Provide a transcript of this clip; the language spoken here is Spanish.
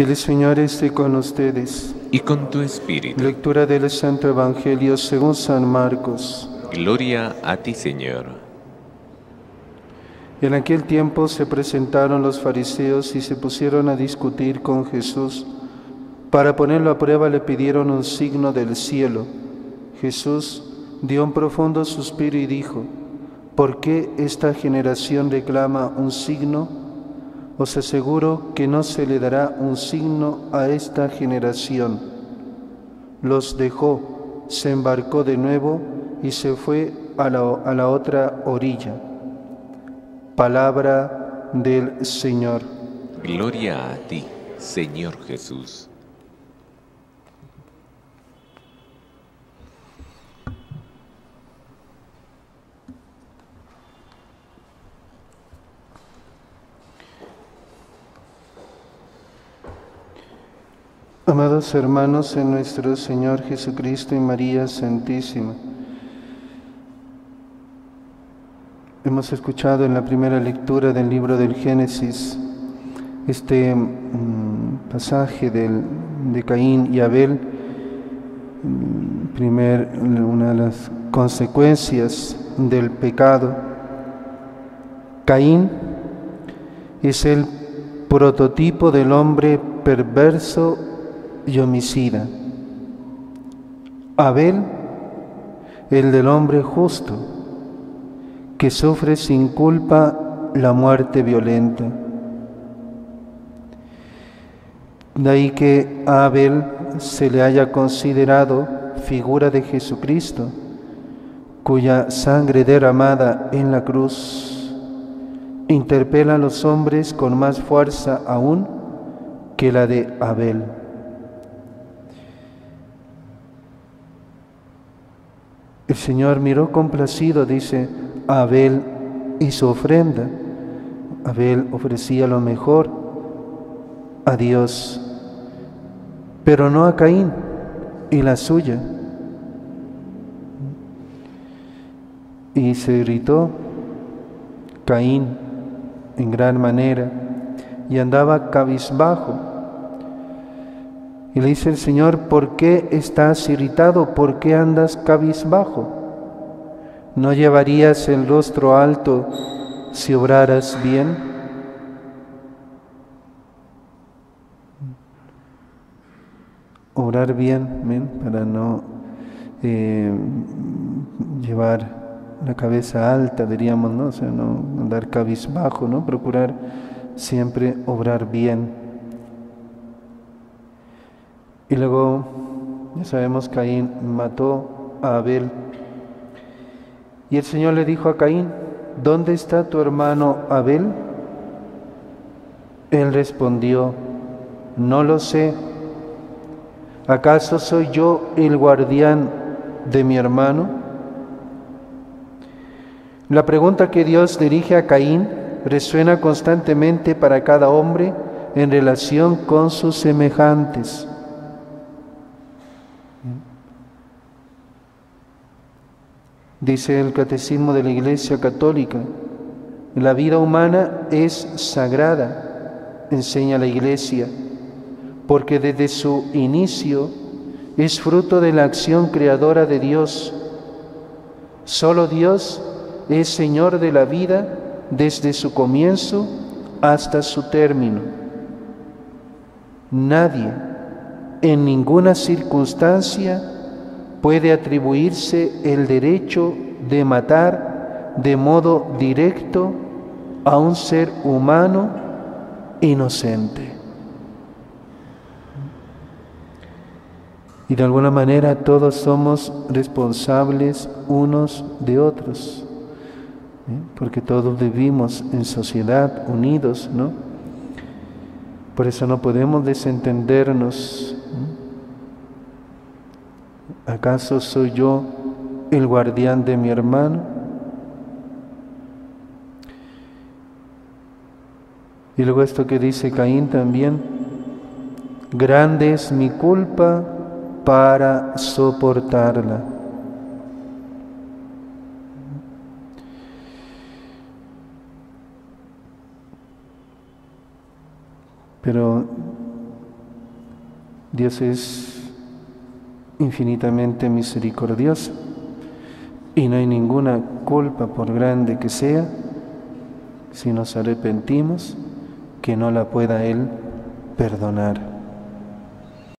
El Señor esté con ustedes. y con tu espíritu. Lectura del Santo Evangelio según San Marcos. Gloria a ti, Señor. En aquel tiempo se presentaron los fariseos y se pusieron a discutir con Jesús. Para ponerlo a prueba le pidieron un signo del cielo. Jesús dio un profundo suspiro y dijo, ¿por qué esta generación reclama un signo? Os aseguro que no se le dará un signo a esta generación. Los dejó, se embarcó de nuevo y se fue a la, a la otra orilla. Palabra del Señor. Gloria a ti, Señor Jesús. Amados hermanos en nuestro Señor Jesucristo y María Santísima, hemos escuchado en la primera lectura del libro del Génesis este mm, pasaje del- de Caín y Abel, mm, primer, una de las consecuencias del pecado. Caín es el prototipo del hombre perverso y homicida. Abel, el del hombre justo, que sufre sin culpa la muerte violenta. De ahí que a Abel se le haya considerado figura de Jesucristo, cuya sangre derramada en la cruz interpela a los hombres con más fuerza aún que la de Abel. El Señor miró complacido, dice, a Abel y su ofrenda. Abel ofrecía lo mejor a Dios, pero no a Caín y la suya. Y se irritó Caín en gran manera y andaba cabizbajo. Y le dice el Señor, ¿por qué estás irritado? ¿Por qué andas cabizbajo? ¿No llevarías el rostro alto si obraras bien? Obrar bien, para no eh, llevar la cabeza alta, diríamos, ¿no? O sea, no andar cabizbajo, ¿no? Procurar siempre obrar bien. Y luego, ya sabemos, Caín mató a Abel. Y el Señor le dijo a Caín, ¿dónde está tu hermano Abel? Él respondió, no lo sé. ¿Acaso soy yo el guardián de mi hermano? La pregunta que Dios dirige a Caín resuena constantemente para cada hombre en relación con sus semejantes. Dice el Catecismo de la Iglesia Católica, la vida humana es sagrada, enseña la Iglesia, porque desde su inicio es fruto de la acción creadora de Dios. Solo Dios es Señor de la vida desde su comienzo hasta su término. Nadie, en ninguna circunstancia, puede atribuirse el derecho de matar de modo directo a un ser humano inocente. Y de alguna manera todos somos responsables unos de otros, ¿eh? porque todos vivimos en sociedad unidos, ¿no? Por eso no podemos desentendernos. ¿Acaso soy yo el guardián de mi hermano? Y luego esto que dice Caín también, grande es mi culpa para soportarla. Pero Dios es infinitamente misericordioso y no hay ninguna culpa por grande que sea, si nos arrepentimos, que no la pueda Él perdonar.